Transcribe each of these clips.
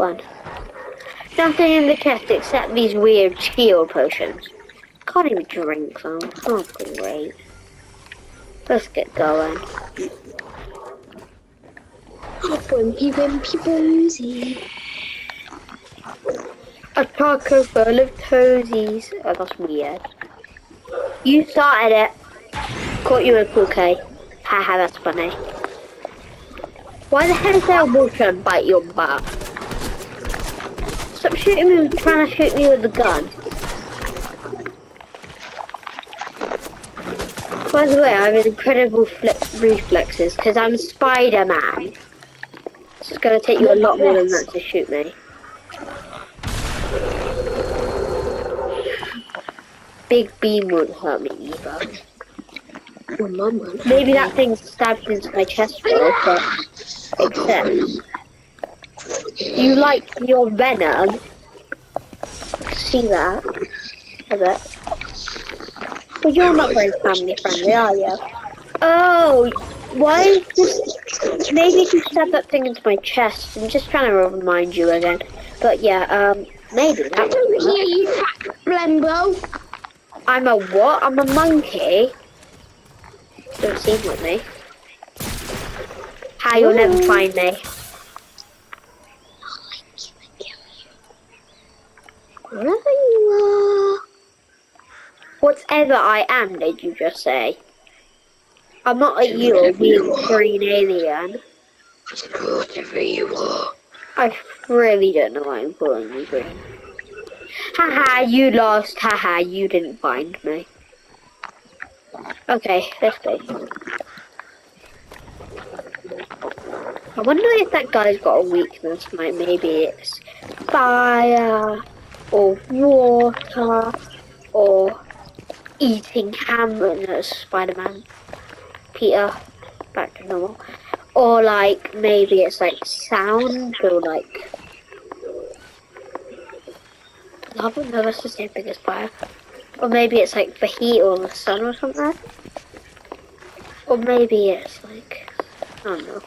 one. Nothing in the chest except these weird skill potions. Can't even drink them. Oh, great. Let's get going. Wimpy, wimpy, woozy. A taco full of toesies. Oh, that's weird. You started it. Caught you in cool K. Haha, that's funny. Why the hell is there a to bite your butt? Shooting me, trying to shoot me with a gun. By the way, I have incredible flex reflexes because I'm Spider-Man. It's gonna take you a lot more than that to shoot me. Big beam won't hurt me either. Mama. Maybe that thing stabbed into my chest first, but except you like your venom. See that? A bit. But you're not very family friendly, are you? Oh, why is this? Maybe you stabbed that thing into my chest. I'm just trying to remind you again. But yeah, um, maybe that. I don't hear you, fat Blembo. I'm a what? I'm a monkey. Don't seem like me. How you'll never find me. Wherever you are. Whatever I am, did you just say? I'm not a you, a weird green alien. Whatever you are. I really don't know why I'm calling you green. Haha, you lost. Haha, you didn't find me. Okay, let's go. I wonder if that guy's got a weakness. Like maybe it's fire, or water, or eating hamburgers. Spider-Man, Peter, back to normal. Or like maybe it's like sound or like lava. No, that's the same thing as fire. Or maybe it's like the heat or the sun or something. Or maybe it's like I don't know.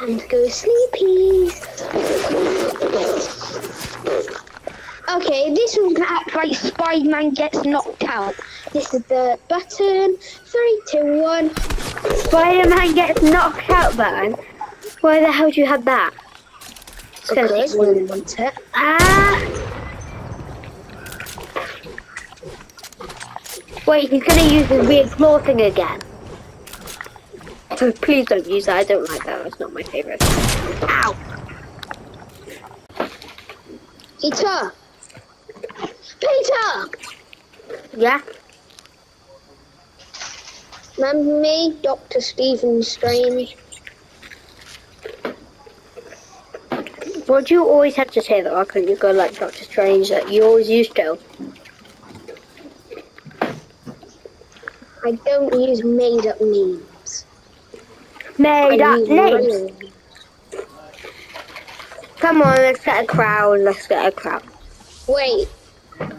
Time to go sleepy. Okay, this one's gonna act like Spider-Man gets knocked out. This is the button. Three, two, one. Spider-Man gets knocked out button. Why the hell do you have that? Because we want it. Ah! Wait, he's gonna use his weird claw thing again. So please don't use that. I don't like that. That's not my favorite. Ow! Peter! Peter! Yeah. Remember me, Dr. Stephen Strange? What do you always have to say that? Why couldn't you go like Doctor Strange that you always used to? I don't use made up names. Made up names. Come on, let's get a crowd. Let's get a crowd. Wait,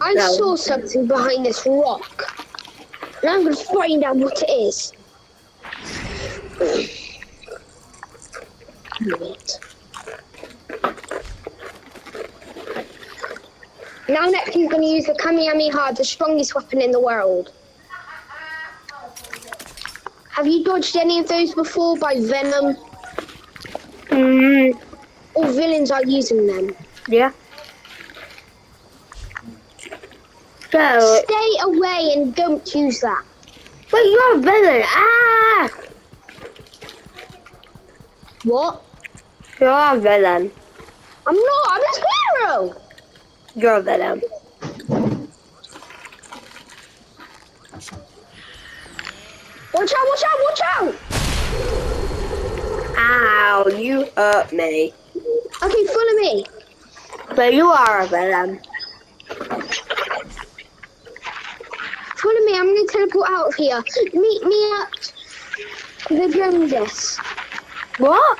I No. saw something behind this rock. And I'm gonna find out what it is. Wait. Now Neptune's gonna use the Kamehameha, the strongest weapon in the world. Have you dodged any of those before by Venom? Mm, All villains are using them. yeah. So, Stay away and don't use that. but you're a villain. Ah! What? You're a villain. I'm not, I'm a squirrel! You're a villain. Watch out, watch out, watch out! Ow, you hurt me. Okay, follow me. But you are a villain. Follow me, I'm gonna teleport out of here. Meet me at the Joneses. What?